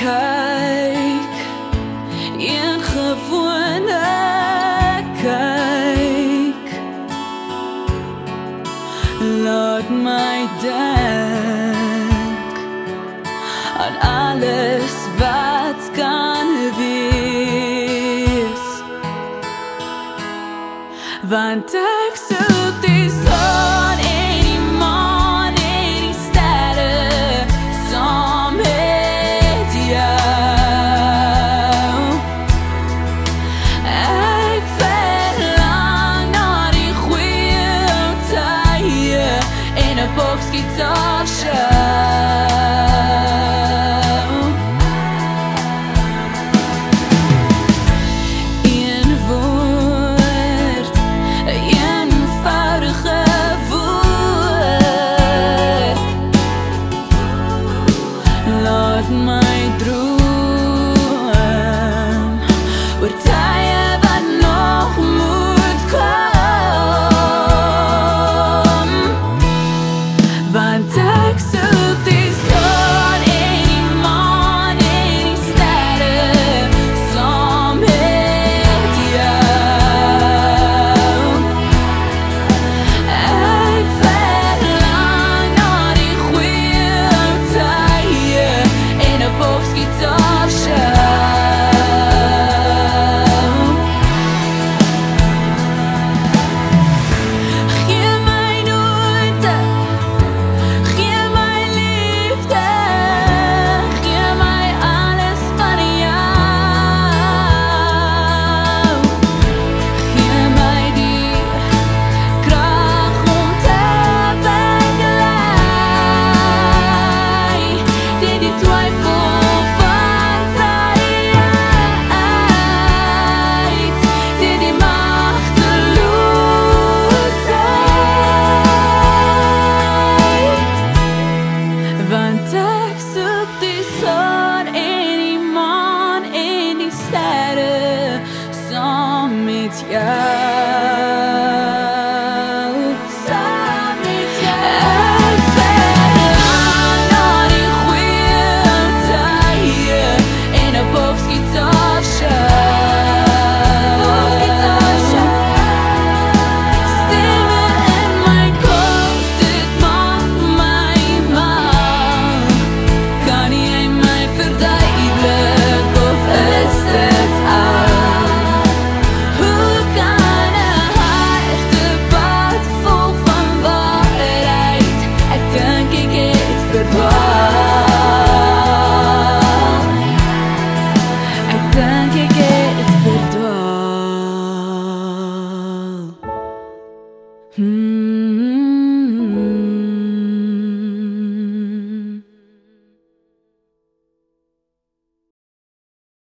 kijk in gewone kijk. Laat mij denk aan alles wat kan wees. Want ik zou Widocznie text on any it's yeah. love.